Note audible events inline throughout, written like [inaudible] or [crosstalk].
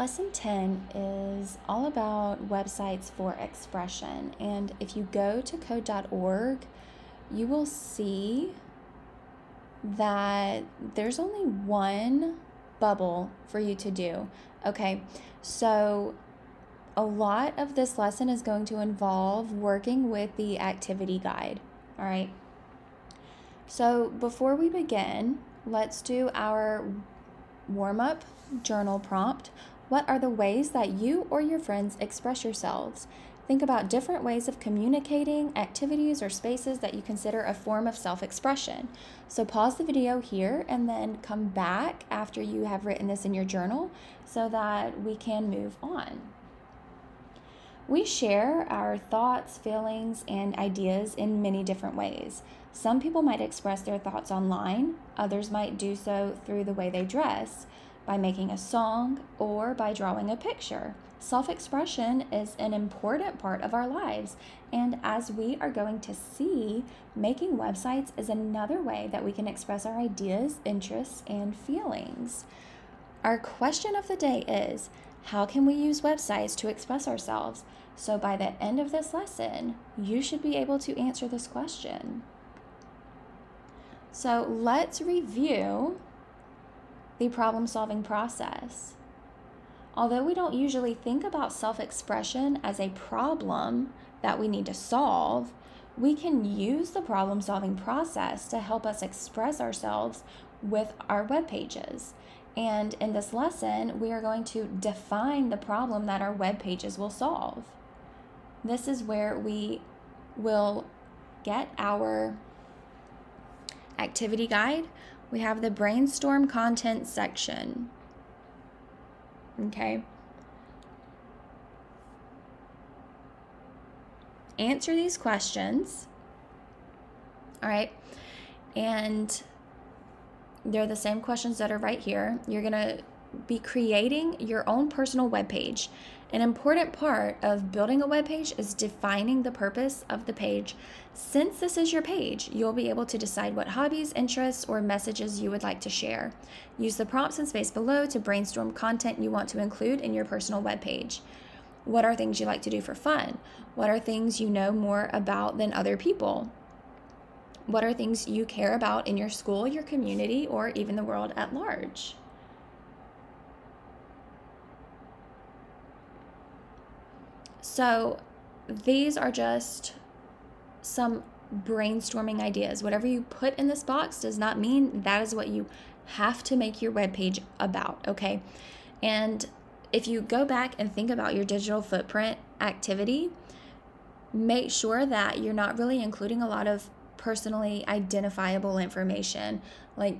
Lesson 10 is all about websites for expression. And if you go to code.org, you will see that there's only one bubble for you to do. Okay, so a lot of this lesson is going to involve working with the activity guide. All right. So before we begin, let's do our warm up journal prompt. What are the ways that you or your friends express yourselves? Think about different ways of communicating, activities, or spaces that you consider a form of self expression. So, pause the video here and then come back after you have written this in your journal so that we can move on. We share our thoughts, feelings, and ideas in many different ways. Some people might express their thoughts online, others might do so through the way they dress, by making a song, or by drawing a picture. Self expression is an important part of our lives, and as we are going to see, making websites is another way that we can express our ideas, interests, and feelings. Our question of the day is how can we use websites to express ourselves? So, by the end of this lesson, you should be able to answer this question. So, let's review the problem solving process. Although we don't usually think about self expression as a problem that we need to solve, we can use the problem solving process to help us express ourselves with our web pages. And in this lesson, we are going to define the problem that our web pages will solve. This is where we will get our activity guide. We have the brainstorm content section. Okay. Answer these questions. All right. And they're the same questions that are right here. You're going to be creating your own personal web page. An important part of building a web page is defining the purpose of the page. Since this is your page, you'll be able to decide what hobbies, interests, or messages you would like to share. Use the prompts and space below to brainstorm content you want to include in your personal web page. What are things you like to do for fun? What are things you know more about than other people? What are things you care about in your school, your community, or even the world at large? So these are just some brainstorming ideas. Whatever you put in this box does not mean that is what you have to make your web page about, okay? And if you go back and think about your digital footprint activity, make sure that you're not really including a lot of personally identifiable information. Like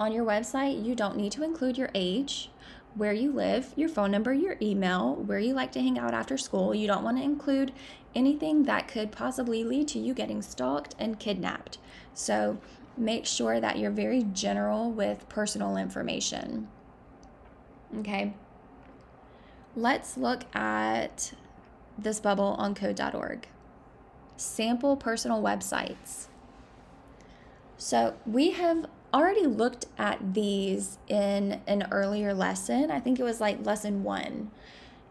on your website, you don't need to include your age, where you live, your phone number, your email, where you like to hang out after school. You don't want to include anything that could possibly lead to you getting stalked and kidnapped. So make sure that you're very general with personal information. Okay. Let's look at this bubble on code.org. Sample personal websites. So we have already looked at these in an earlier lesson. I think it was like lesson one,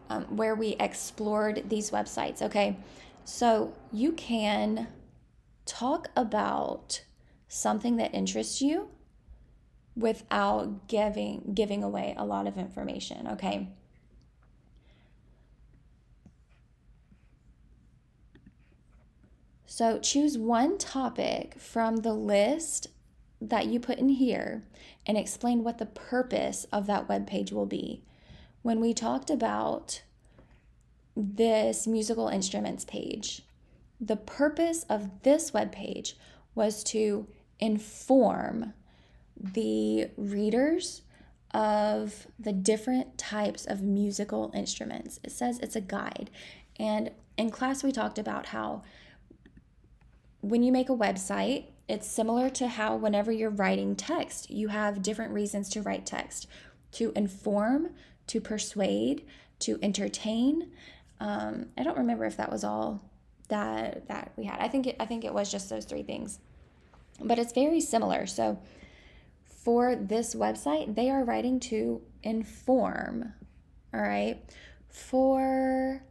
um, where we explored these websites. Okay, so you can talk about something that interests you without giving giving away a lot of information okay so choose one topic from the list that you put in here and explain what the purpose of that web page will be. When we talked about this musical instruments page, the purpose of this web page was to inform the readers of the different types of musical instruments. It says it's a guide. And in class, we talked about how when you make a website, it's similar to how, whenever you're writing text, you have different reasons to write text to inform, to persuade, to entertain. Um, I don't remember if that was all that that we had. I think it, I think it was just those three things, but it's very similar. So for this website, they are writing to inform All right. For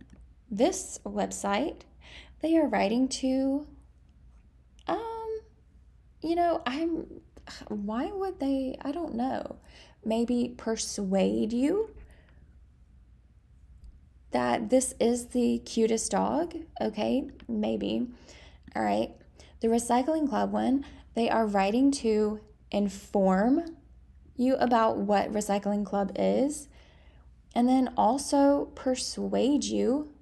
this website, they are writing to, you know, I'm, [sighs] why would they, I don't know, maybe persuade you that this is the cutest dog? Okay, maybe. All right. The Recycling Club one, they are writing to inform you about what Recycling Club is and then also persuade you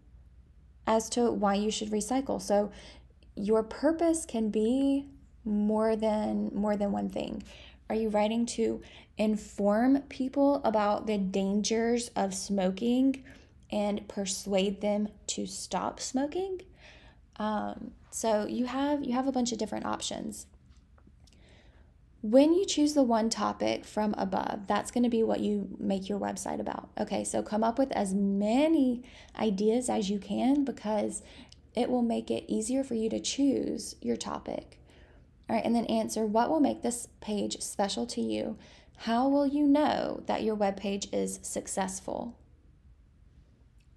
as to why you should recycle. So your purpose can be more than more than one thing. Are you writing to inform people about the dangers of smoking and persuade them to stop smoking? Um, so you have you have a bunch of different options. When you choose the one topic from above, that's going to be what you make your website about. Okay, so come up with as many ideas as you can because it will make it easier for you to choose your topic. All right, and then answer what will make this page special to you? How will you know that your web page is successful?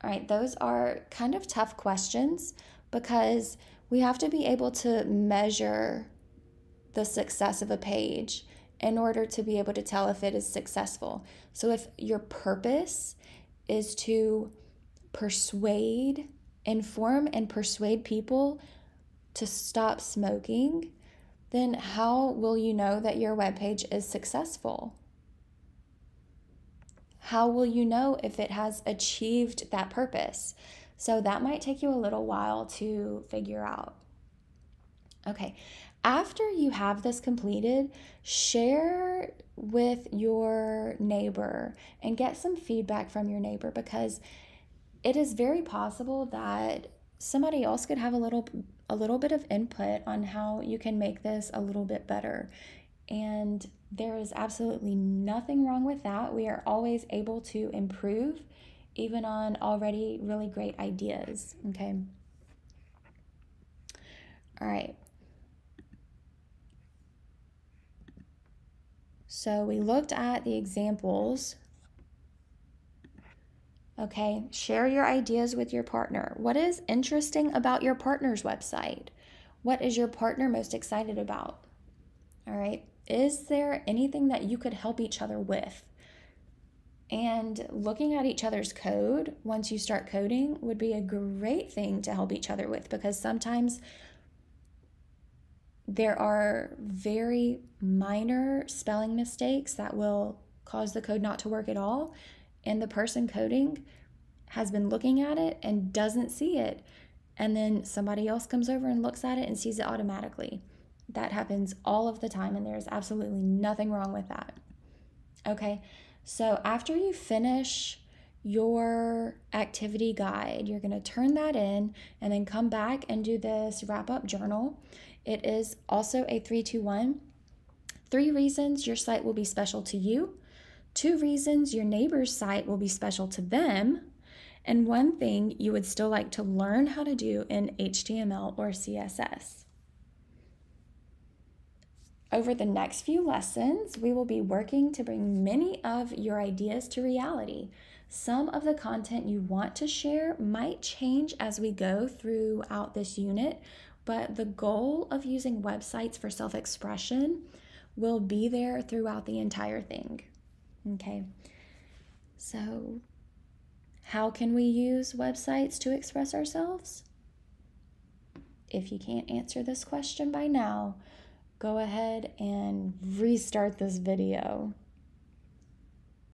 All right, those are kind of tough questions because we have to be able to measure the success of a page in order to be able to tell if it is successful. So, if your purpose is to persuade, inform, and persuade people to stop smoking, then how will you know that your webpage is successful? How will you know if it has achieved that purpose? So, that might take you a little while to figure out. Okay, after you have this completed, share with your neighbor and get some feedback from your neighbor because it is very possible that somebody else could have a little a little bit of input on how you can make this a little bit better. And there is absolutely nothing wrong with that. We are always able to improve even on already really great ideas, okay? All right. So we looked at the examples. Okay, share your ideas with your partner. What is interesting about your partner's website? What is your partner most excited about? All right, is there anything that you could help each other with? And looking at each other's code once you start coding would be a great thing to help each other with because sometimes there are very minor spelling mistakes that will cause the code not to work at all. And the person coding has been looking at it and doesn't see it. And then somebody else comes over and looks at it and sees it automatically. That happens all of the time, and there's absolutely nothing wrong with that. Okay, so after you finish your activity guide, you're going to turn that in and then come back and do this wrap up journal. It is also a 321. Three reasons your site will be special to you, two reasons your neighbor's site will be special to them, and one thing you would still like to learn how to do in HTML or CSS. Over the next few lessons, we will be working to bring many of your ideas to reality. Some of the content you want to share might change as we go throughout this unit, but the goal of using websites for self expression will be there throughout the entire thing. Okay, so how can we use websites to express ourselves? If you can't answer this question by now, go ahead and restart this video.